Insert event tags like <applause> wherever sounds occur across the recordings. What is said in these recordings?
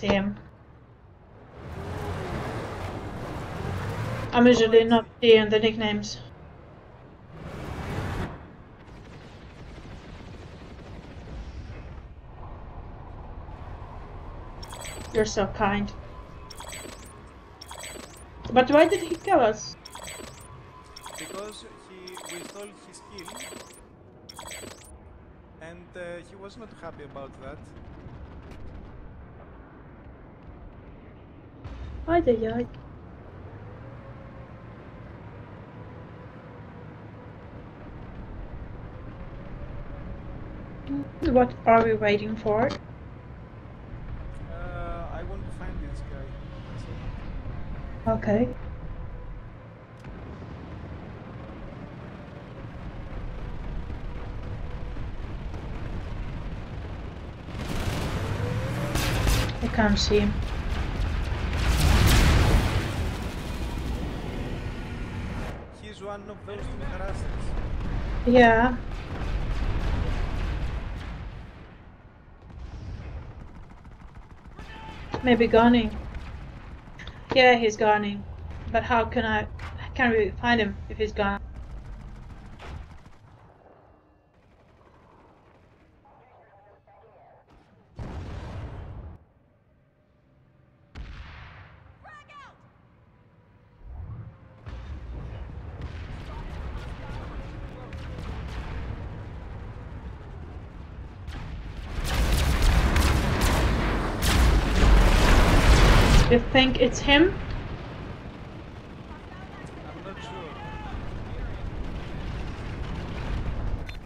him. I'm usually not seeing the nicknames. You're so kind. But why did he kill us? Because he we stole his kill and uh, he was not happy about that. Ay ay ay. What are we waiting for? Uh, I want to find this guy. Okay. I can't see him. He's one of those. Yeah. Maybe gunning. Yeah, he's gunning. But how can I can we find him if he's gone? You think it's him? I'm not sure.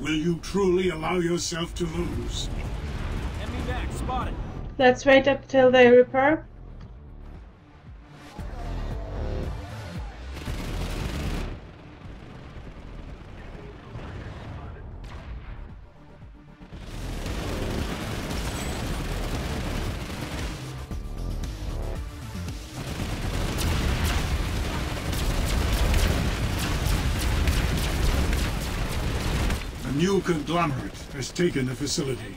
Will you truly allow yourself to lose? Back. Let's wait up till they repair. Conglomerate has taken the facility.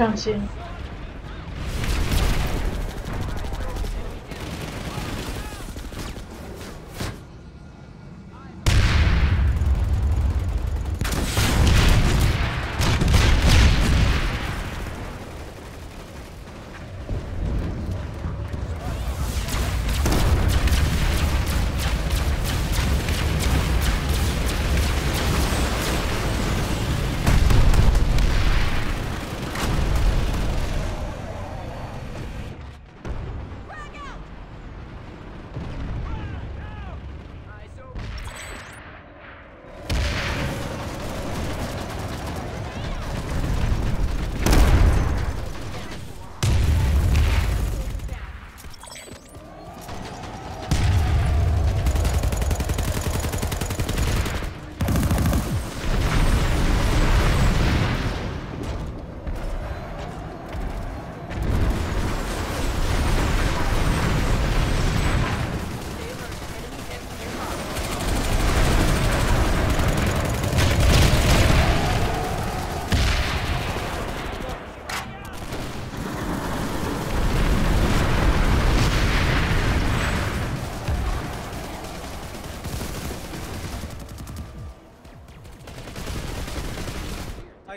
I can't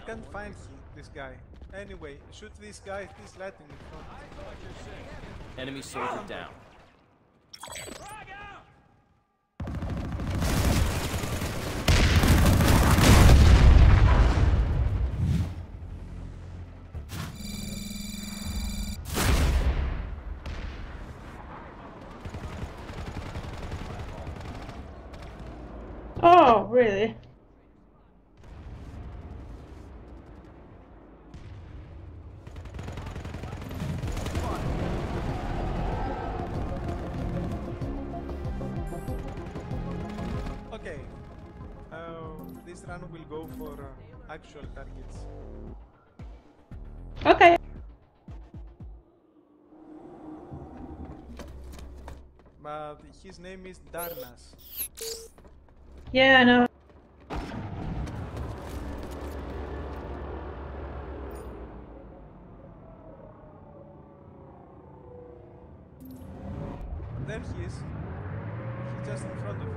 I can't find him, this guy. Anyway, shoot this guy, he's lighting in front. Enemy soldier down. Oh, really? This run will go for uh, actual targets. Okay. But his name is Darnas. Yeah, I know. There he is. He's just in front of me.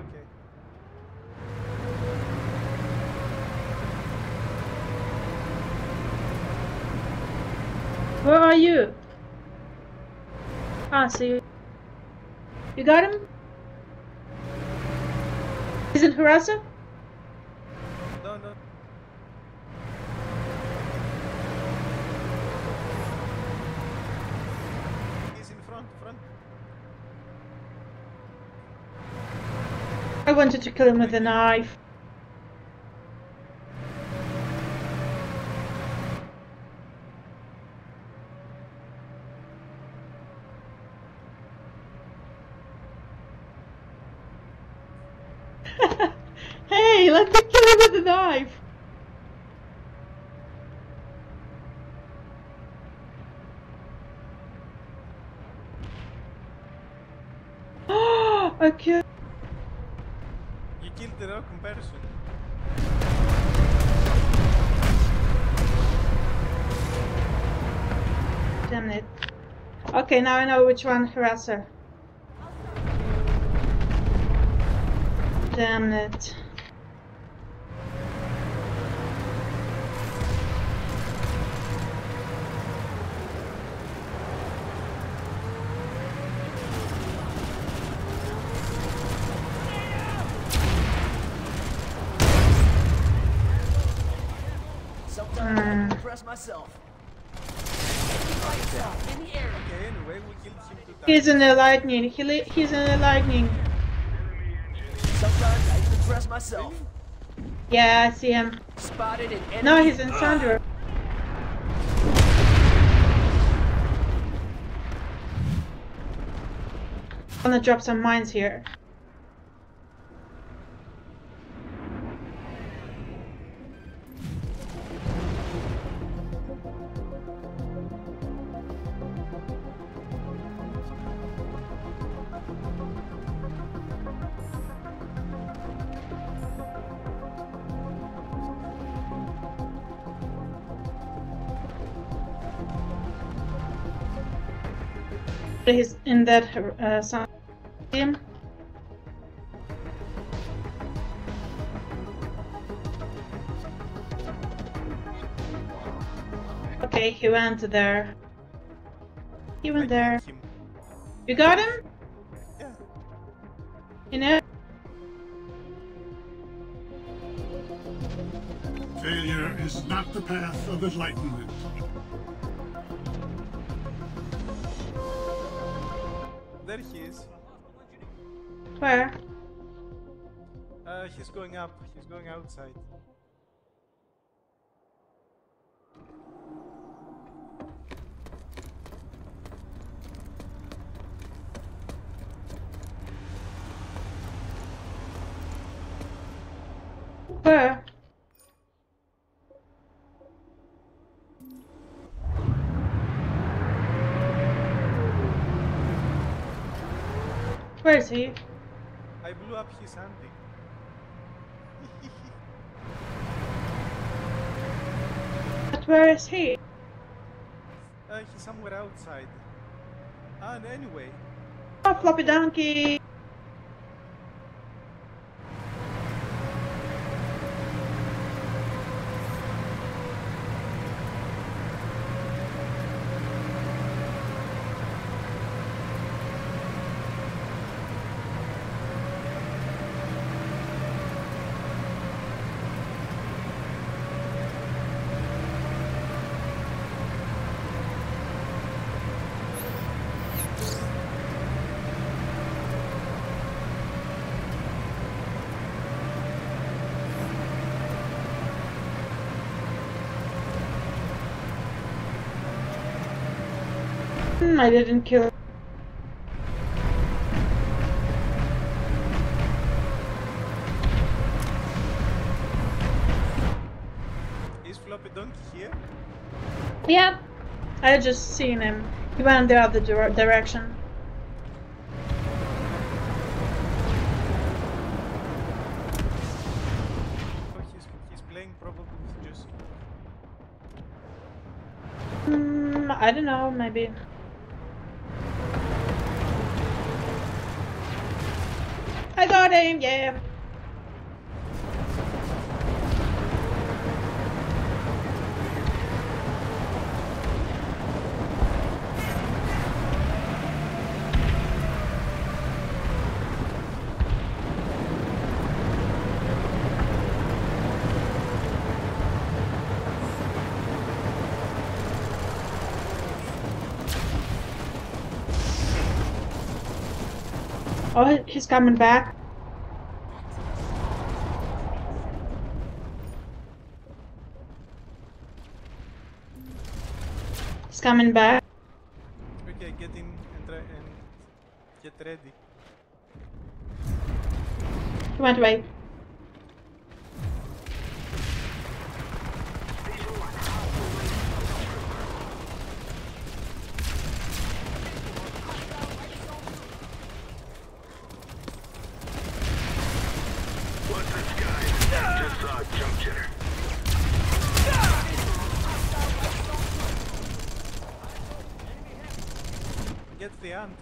Okay. Where are you? Ah, see you. You got him? He's in Harasser? No, no. He's in front, front. I wanted to kill him with a knife. hey, let me kill him with a knife. Okay. You killed the wrong person. Damn it. Okay, now I know which one harasser. Damn it. Sometimes I Hmm. can press myself. In the air. Okay, anyway, we killed him two times. He's in the lightning. He he's in the lightning. Sometimes I even press myself. Yeah, I see him. Spotted an. No, he's in Sandra. I'm gonna drop some mines here. In that uh, sun- him. Okay, he went there. He went there. You got him? Yeah. You know? Failure is not the path of enlightenment. There he is. Where? Uh, he's going up. He's going outside. Where? Where is he? I blew up his hunting. <laughs> But where is he? Uh, he's somewhere outside. And anyway, Oh, floppy donkey! him. I didn't kill him. Is Floppy Donkey here? Yep. I just seen him. He went in the other dire direction. Mm, I don't know, maybe. I got him, yeah. Oh, he's coming back. He's coming back. Okay, get in and, try and get ready. He went away. What's this guy? Just saw a juncture. Get the ant.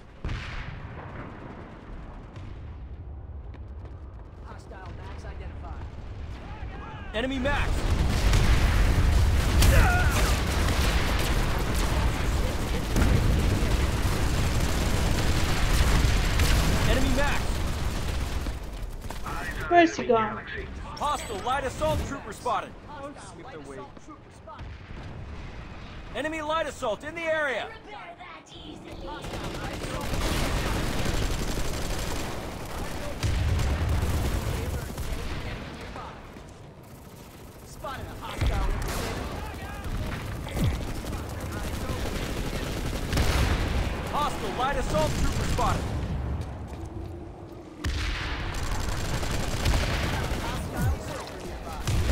Hostile max identified. Enemy max. Enemy max. Where's he gone? Hostile light assault trooper spotted. Don't slip away. Enemy light assault in the area. Hostile light assault trooper spotted.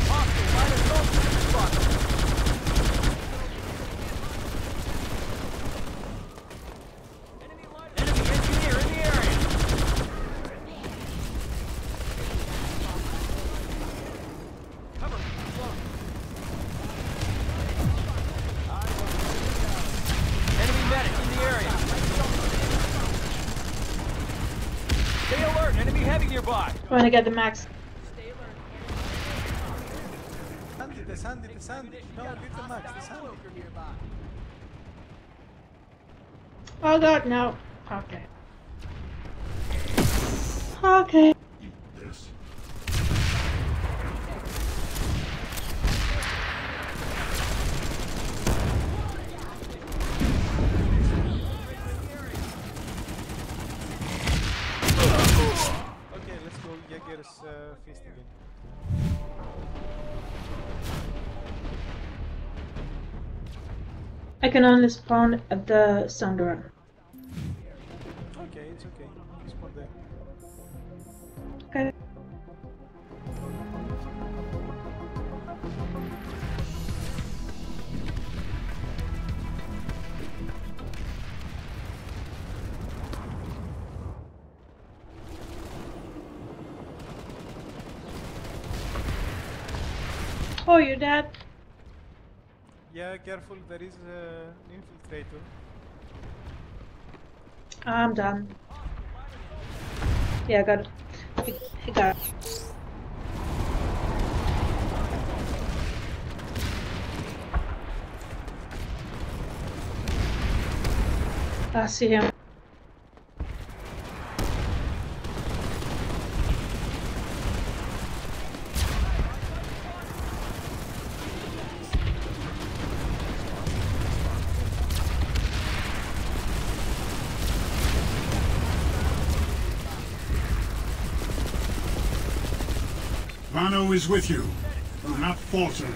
Hostile light assault trooper spotted. Enemy light- Enemy engineer in the area. Cover me. Enemy medic in the area. Stay alert. Enemy heavy nearby. gonna get the max. Sandy, the Sandy, the Sandy. No, leave the max, the Sandy. nearby. Oh god, no. Okay. Okay. I can only spawn at the Sundra. Okay, it's okay. Spawn there. Okay. Oh, you're dead? Yeah, careful, there is uh, an infiltrator. I'm done. Yeah, I got it. He, he got it. I see him. Is with you. Do not falter.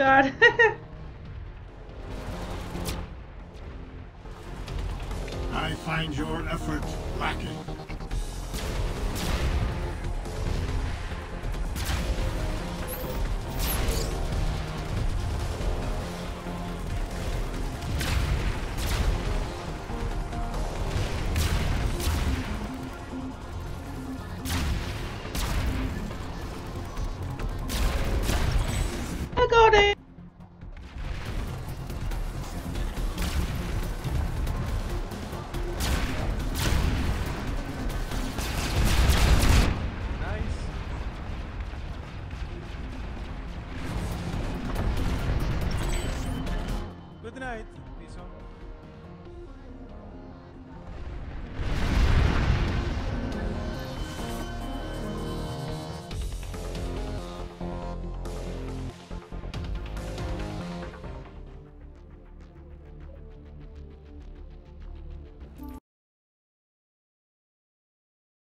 God. <laughs> I find your effort lacking.